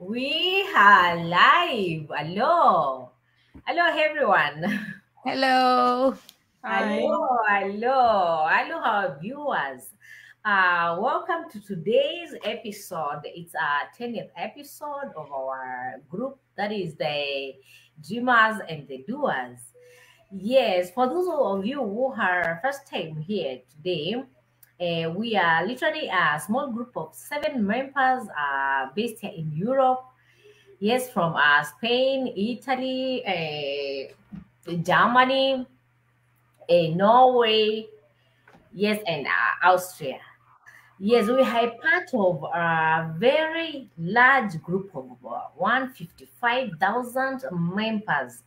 We are live. Hello. Hello, everyone. Hello. Hi. Hello, hello. Hello, our viewers. Uh, welcome to today's episode. It's our 10th episode of our group that is the dreamers and the doers. Yes, for those of you who are first time here today, uh, we are literally a small group of seven members uh, based here in Europe. Yes, from uh, Spain, Italy, uh, Germany, uh, Norway, yes, and uh, Austria. Yes, we are part of a very large group of uh, 155,000 members,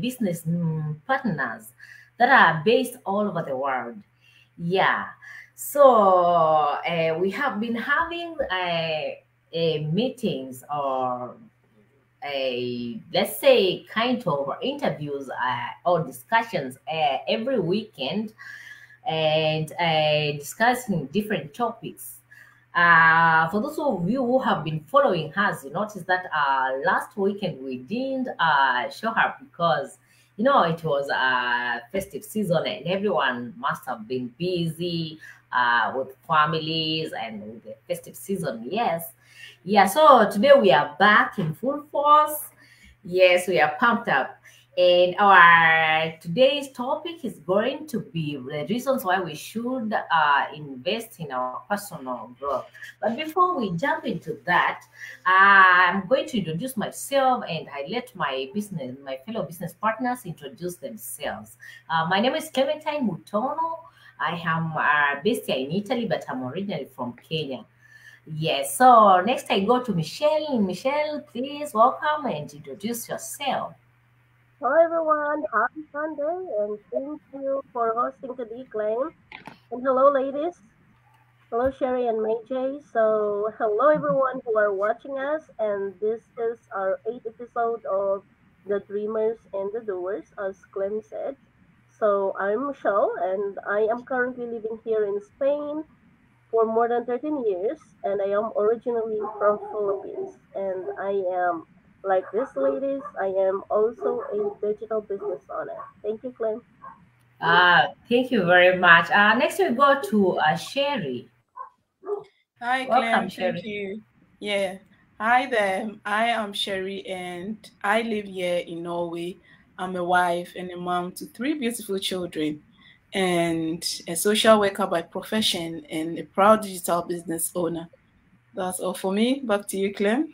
business mm, partners that are based all over the world. Yeah. So uh, we have been having uh, meetings or a let's say kind of interviews uh, or discussions uh, every weekend and uh, discussing different topics. Uh, for those of you who have been following us, you notice that uh, last weekend we didn't uh, show up because you know it was a festive season and everyone must have been busy uh, with families and with the festive season. Yes. Yeah. So today we are back in full force. Yes, we are pumped up. And our today's topic is going to be the reasons why we should uh, invest in our personal growth. But before we jump into that, I'm going to introduce myself and I let my business, my fellow business partners introduce themselves. Uh, my name is Clementine Mutono. I am uh, based here in Italy, but I'm originally from Kenya. Yes. So next I go to Michille. Michille, please welcome and introduce yourself. Hello everyone, happy Sunday and thank you for hosting the Clem. And hello ladies. Hello Sherry and May J. So hello everyone who are watching us and this is our eighth episode of The Dreamers and the Doers, as Clem said. So I'm Michille and I am currently living here in Spain for more than 13 years and I am originally from Philippines and I am like these ladies, I am also a digital business owner. Thank you, Clem. Uh, thank you very much. Uh, next we go to uh, Sherry. Hi, Welcome, Clem. Thank you. Yeah. Hi there. I am Sherry and I live here in Norway. I'm a wife and a mom to three beautiful children and a social worker by profession and a proud digital business owner. That's all for me. Back to you, Clem.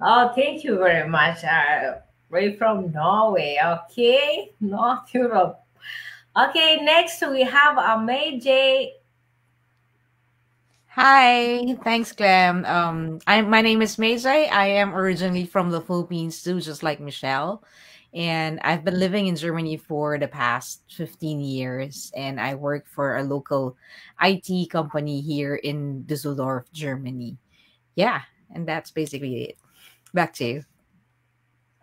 Oh, thank you very much. Uh, we're from Norway, okay? North Europe. Okay, next we have Amay J. Hi, thanks, Clem. Um, I my name is Meijay. I am originally from the Philippines too, just like Michille. And I've been living in Germany for the past 15 years, and I work for a local IT company here in Düsseldorf, Germany. Yeah, and that's basically it. Back to you.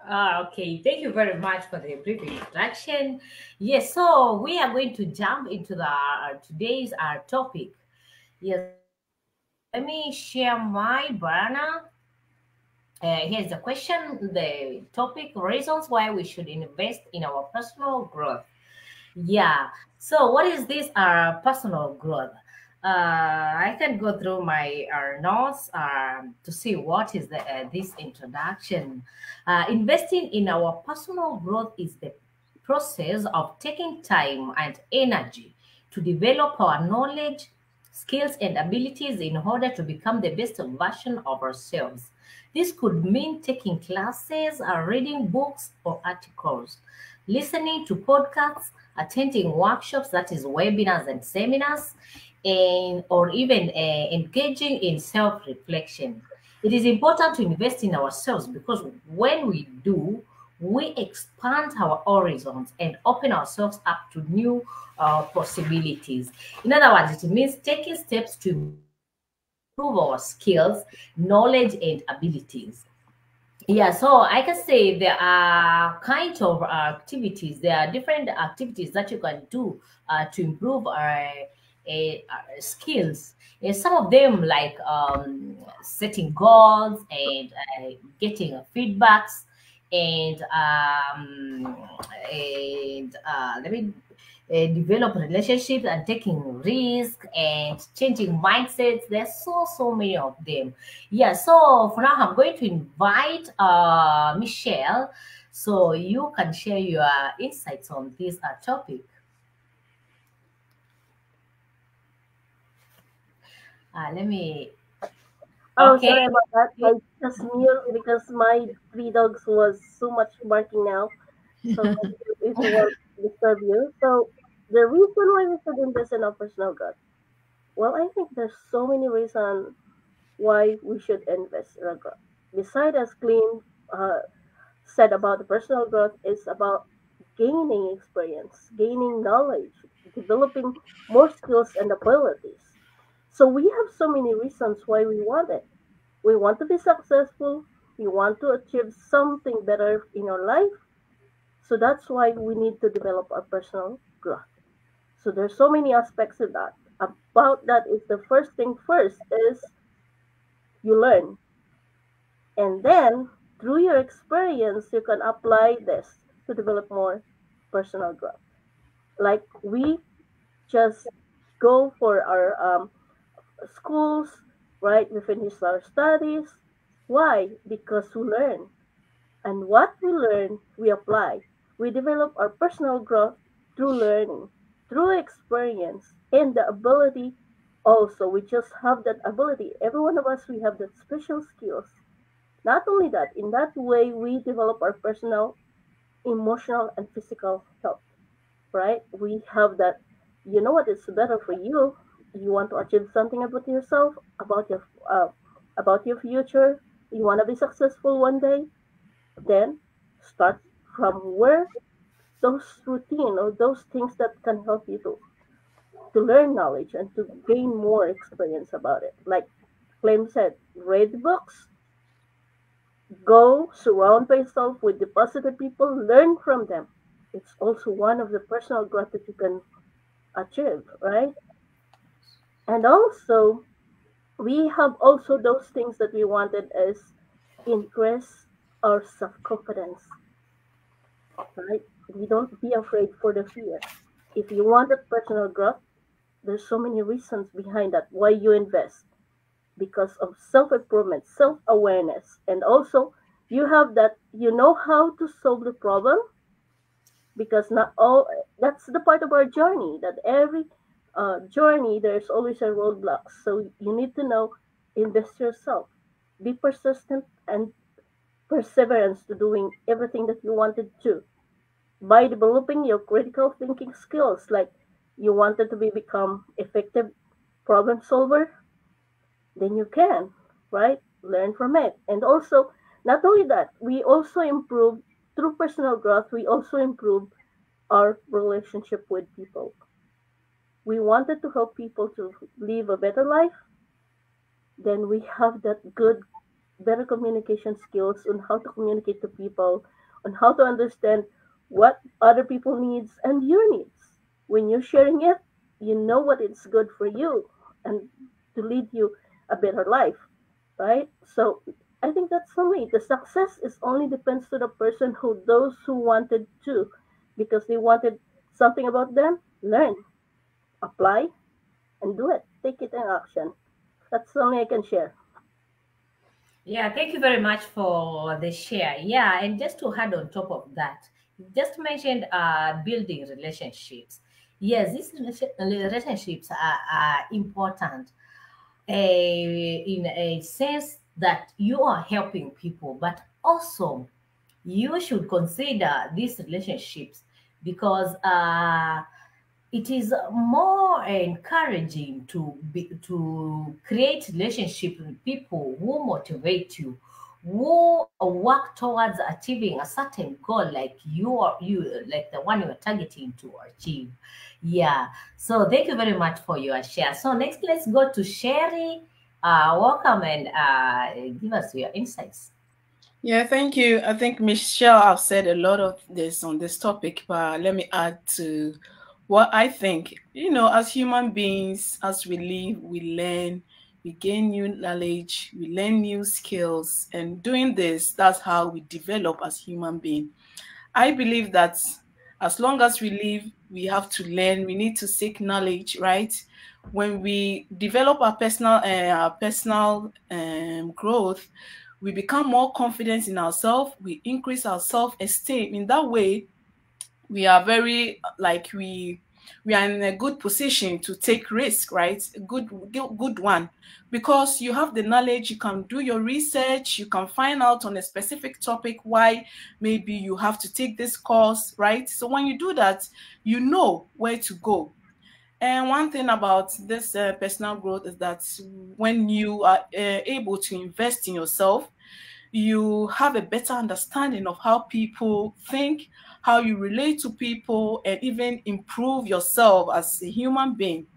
Uh, okay, thank you very much for the brief introduction. Yes, so we are going to jump into the uh, today's our uh, topic. Yes, let me share my banner. Uh, here's the question, the topic, reasons why we should invest in our personal growth. Yeah, so what is this our uh, personal growth? uh, I can go through my uh, notes um, to see what is the, uh, this introduction. Uh, investing in our personal growth is the process of taking time and energy to develop our knowledge, skills, and abilities in order to become the best version of ourselves. This could mean taking classes, or uh, reading books or articles, listening to podcasts, attending workshops, that is, webinars and seminars, and or even uh, engaging in self-reflection. It is important to invest in ourselves because when we do, we expand our horizons and open ourselves up to new uh, possibilities. In other words, it means taking steps to improve our skills, knowledge, and abilities. Yeah, so I can say there are kind of activities. There are different activities that you can do uh, to improve our uh, skills. And some of them like um, setting goals and uh, getting feedbacks and um, and uh, let me uh, develop relationships and taking risk and changing mindsets. There's so so many of them. Yeah. So for now, I'm going to invite uh, Michille, so you can share your insights on this uh, topic. Uh, let me. Oh, okay. sorry about that. I just mute because my three dogs was so much barking now. So it will disturb you. So the reason why we should invest in personal growth, well, I think there's so many reasons why we should invest in our growth. Besides, as Clem uh, said about the personal growth, is about gaining experience, gaining knowledge, developing more skills and abilities. So we have so many reasons why we want it. We want to be successful. We want to achieve something better in our life. So that's why we need to develop our personal growth. So there's so many aspects of that. About that is the first thing first is you learn. And then through your experience, you can apply this to develop more personal growth. Like we just go for our um, schools, right? We finish our studies. Why? Because we learn. And what we learn, we apply. We develop our personal growth through learning through experience and the ability also we just have that ability every one of us we have that special skills. Not only that in that way we develop our personal emotional and physical health right? We have that you know what is better for you. You want to achieve something about yourself about your uh, about your future. You want to be successful one day then start from where those routine or those things that can help you to to learn knowledge and to gain more experience about it. Like Clem said, read books, go surround yourself with the positive people, learn from them. It's also one of the personal growth that you can achieve, right? And also, we have also those things that we wanted as increase our self-confidence, right? we don't be afraid for the fear. If you want a personal growth, there's so many reasons behind that why you invest because of self-improvement, self-awareness, and also you have that you know how to solve the problem because not all that's the part of our journey that every uh, journey there's always a roadblock so you need to know invest yourself be persistent and perseverance to doing everything that you wanted to. By developing your critical thinking skills like you wanted to be become effective problem solver then you can right? Learn from it. And also not only that we also improve through personal growth we also improve our relationship with people. We wanted to help people to live a better life then we have that good better communication skills on how to communicate to people on how to understand what other people needs and your needs. When you're sharing it, you know what it's good for you and to lead you a better life, right? So I think that's only the success is only depends to the person who those who wanted to, because they wanted something about them, learn, apply, and do it. Take it in action. That's only I can share. Yeah, thank you very much for the share. Yeah, and just to add on top of that, just mentioned uh, building relationships. Yes, these relationships are, are important uh, in a sense that you are helping people, but also you should consider these relationships because uh, it is more encouraging to be to create relationship with people who motivate you who work towards achieving a certain goal like you are you like the one you're targeting to achieve. Yeah. So thank you very much for your share. So next let's go to sherry. Uh welcome and uh give us your insights. Yeah thank you. I think michille have said a lot of this on this topic but let me add to Well, I think, you know, as human beings, as we live, we learn, we gain new knowledge, we learn new skills, and doing this, that's how we develop as human beings. I believe that as long as we live, we have to learn, we need to seek knowledge, right? When we develop our personal uh, our personal um, growth, we become more confident in ourselves, we increase our self-esteem. In that way, we are very like we we are in a good position to take risk right? Good good one. Because you have the knowledge you can do your research you can find out on a specific topic why maybe you have to take this course right? So when you do that you know where to go. And one thing about this uh, personal growth is that when you are uh, able to invest in yourself you have a better understanding of how people think how you relate to people, and even improve yourself as a human being.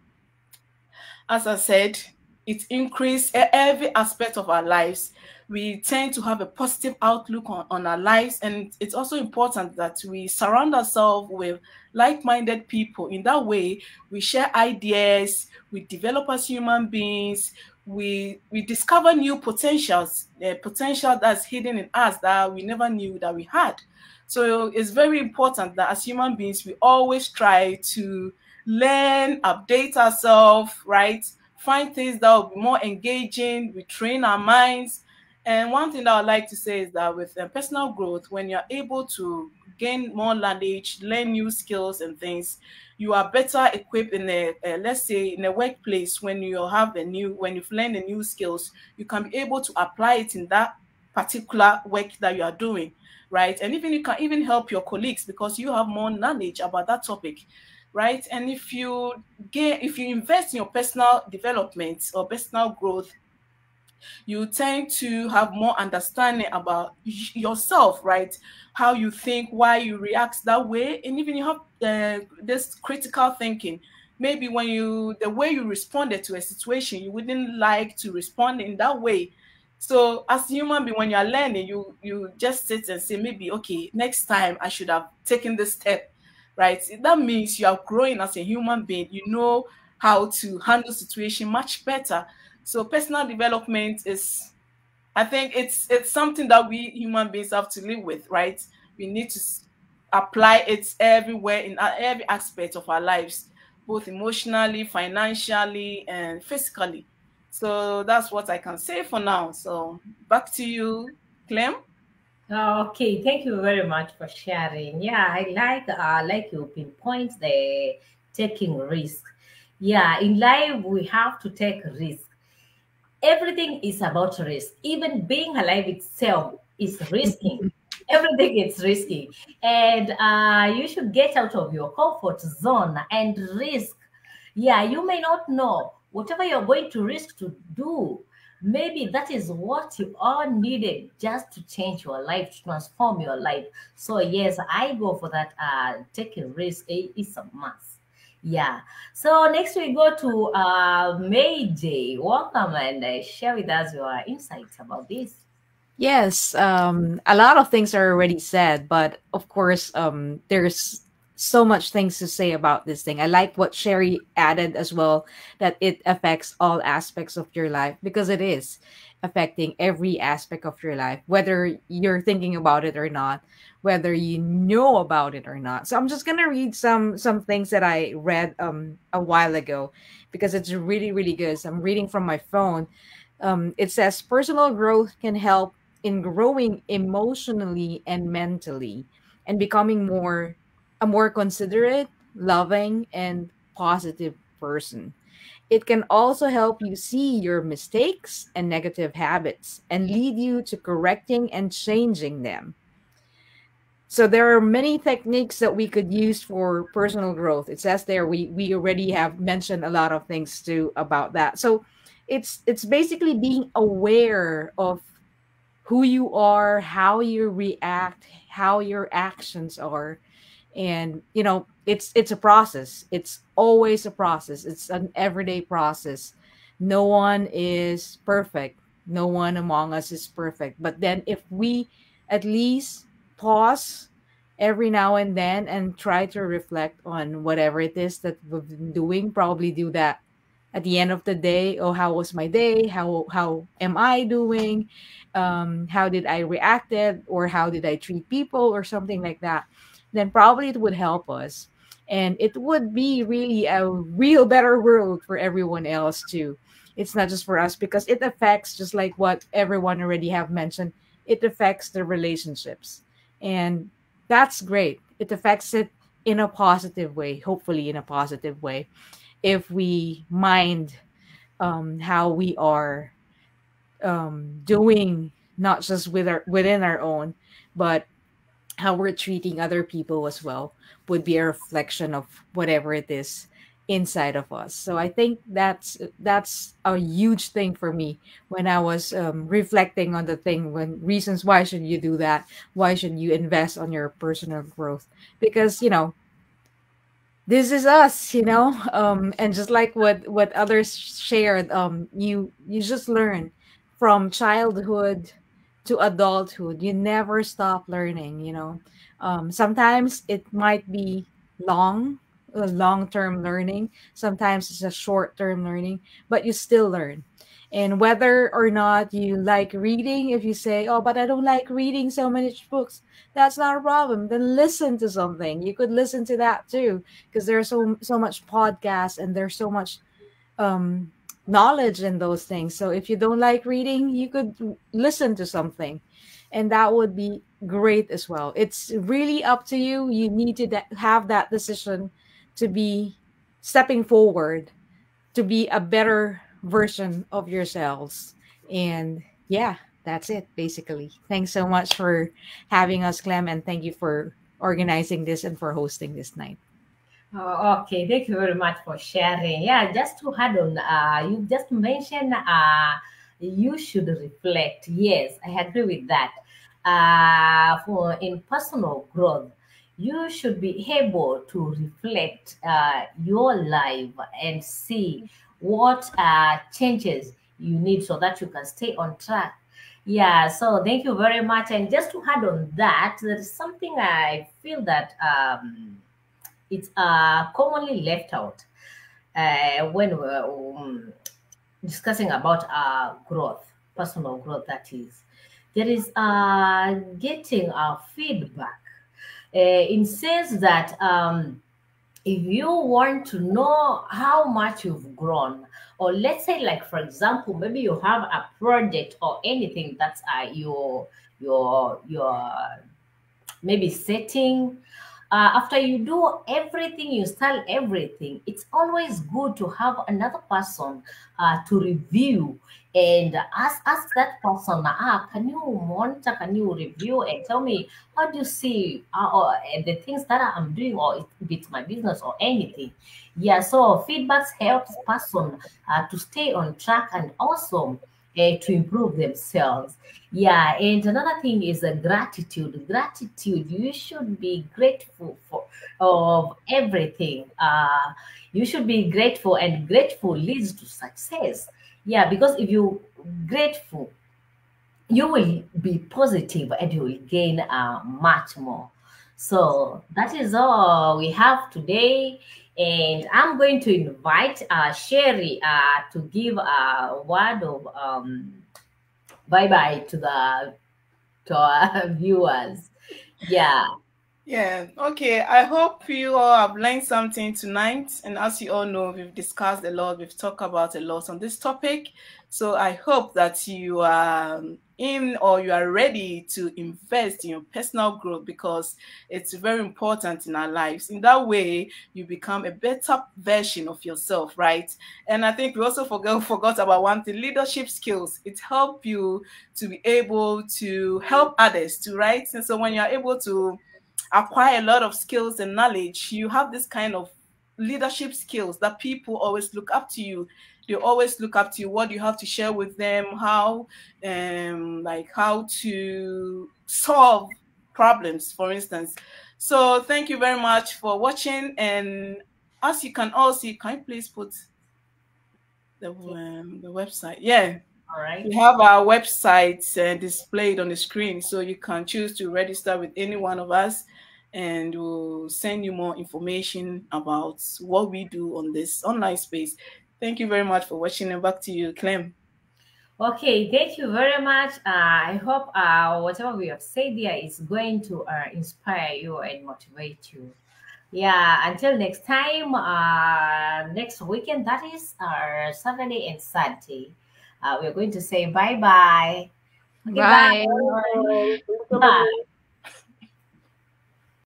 As I said, it increases every aspect of our lives. We tend to have a positive outlook on, on our lives, and it's also important that we surround ourselves with like-minded people. In that way, we share ideas, we develop as human beings, we we discover new potentials, the potential that's hidden in us that we never knew that we had. So it's very important that as human beings, we always try to learn, update ourselves, right? Find things that will be more engaging, we train our minds. And one thing that I would like to say is that with uh, personal growth, when you're able to gain more knowledge, learn new skills and things, you are better equipped in a, uh, let's say, in a workplace when you have a new, when you've learned the new skills, you can be able to apply it in that particular work that you are doing right? And even you can even help your colleagues because you have more knowledge about that topic, right? And if you get if you invest in your personal development or personal growth, you tend to have more understanding about yourself, right? How you think, why you react that way, and even you have uh, this critical thinking. Maybe when you the way you responded to a situation, you wouldn't like to respond in that way so as human being, when you're learning, you you just sit and say, maybe okay, next time I should have taken this step, right? That means you are growing as a human being. You know how to handle situation much better. So personal development is, I think it's it's something that we human beings have to live with, right? We need to apply it everywhere in every aspect of our lives, both emotionally, financially, and physically so that's what I can say for now. So back to you, Clem. Okay, thank you very much for sharing. Yeah, I like uh, like you pinpoint the taking risk. Yeah, in life we have to take risk. Everything is about risk. Even being alive itself is risky. Everything is risky, and uh, you should get out of your comfort zone and risk. Yeah, you may not know whatever you're going to risk to do, maybe that is what you are needed just to change your life, to transform your life. So yes, I go for that. Uh, taking risk is a must. Yeah. So next we go to uh, May J. Welcome and uh, share with us your insights about this. Yes, um, a lot of things are already said, but of course, um, there's so much things to say about this thing. I like what Sherry added as well that it affects all aspects of your life because it is affecting every aspect of your life, whether you're thinking about it or not, whether you know about it or not. So I'm just gonna read some some things that I read um a while ago because it's really really good. So I'm reading from my phone. Um, it says personal growth can help in growing emotionally and mentally and becoming more a more considerate, loving, and positive person. It can also help you see your mistakes and negative habits and lead you to correcting and changing them. So there are many techniques that we could use for personal growth. It says there we we already have mentioned a lot of things too about that. So it's it's basically being aware of who you are, how you react, how your actions are, and you know it's it's a process it's always a process it's an everyday process no one is perfect no one among us is perfect but then if we at least pause every now and then and try to reflect on whatever it is that we've been doing. Probably do that at the end of the day. Oh, how was my day? How how am I doing? Um, how did I reacted or how did I treat people or something like that? Then probably it would help us. And it would be really a real better world for everyone else too. It's not just for us because it affects just like what everyone already have mentioned. It affects the relationships. And that's great. It affects it in a positive way, hopefully in a positive way, if we mind um, how we are um, doing, not just with our within our own, but how we're treating other people as well would be a reflection of whatever it is inside of us. So i think that's that's a huge thing for me when i was um, reflecting on the thing when reasons why should you do that? Why should you invest on your personal growth? Because you know this is us you know? Um and just like what what others shared um you you just learn from childhood to adulthood you never stop learning you know? Um sometimes it might be long long-term learning sometimes it's a short-term learning but you still learn. And whether or not you like reading if you say oh but i don't like reading so many books that's not a problem. Then listen to something. You could listen to that too because there's so so much podcast and there's so much um knowledge in those things so if you don't like reading you could listen to something and that would be great as well it's really up to you you need to have that decision to be stepping forward to be a better version of yourselves. And yeah, that's it basically. Thanks so much for having us, Clem, and thank you for organizing this and for hosting this night. Oh, okay, thank you very much for sharing. Yeah, just to add on, uh, you just mentioned uh, you should reflect. Yes, I agree with that. Uh, for in personal growth, you should be able to reflect uh, your life and see what uh, changes you need so that you can stay on track. Yeah, so thank you very much. And just to add on that, there is something I feel that um, it's uh, commonly left out uh, when we're um, discussing about uh, growth, personal growth, that is. There is uh, getting our feedback uh, it says that um, if you want to know how much you've grown, or let's say, like for example, maybe you have a project or anything that's uh, your your your maybe setting. Uh, after you do everything, you sell everything. It's always good to have another person uh, to review and ask ask that person ah can you monitor can you review and tell me how do you see uh, or, uh, the things that i'm doing or if it's my business or anything yeah so feedbacks helps person uh, to stay on track and also uh, to improve themselves yeah and another thing is a gratitude gratitude you should be grateful for of everything uh you should be grateful and grateful leads to success yeah, because if you're grateful, you will be positive and you will gain uh, much more. So that is all we have today. And I'm going to invite uh, Sherry uh, to give a word of um, bye bye to the to our viewers. Yeah. Yeah, okay. I hope you all have learned something tonight. And as you all know, we've discussed a lot, we've talked about a lot on this topic. So I hope that you are in or you are ready to invest in your personal growth because it's very important in our lives. In that way, you become a better version of yourself, right? And I think we also forgot forgot about one thing: leadership skills. It helps you to be able to help others, to right. And so when you are able to acquire a lot of skills and knowledge, you have this kind of leadership skills that people always look up to you. They always look up to you. What you have to share with them, how, um, like how to solve problems, for instance. So thank you very much for watching. And as you can all see, can you please put the um, the website? Yeah. All right. We have our website uh, displayed on the screen, so you can choose to register with any one of us and we'll send you more information about what we do on this online space. Thank you very much for watching and back to you, Clem. Okay, thank you very much. Uh, I hope uh, whatever we have said here is going to uh, inspire you and motivate you. Yeah, until next time, uh, next weekend, that is our Saturday and Sunday. Uh, we're going to say bye-bye. Okay, bye. bye. bye.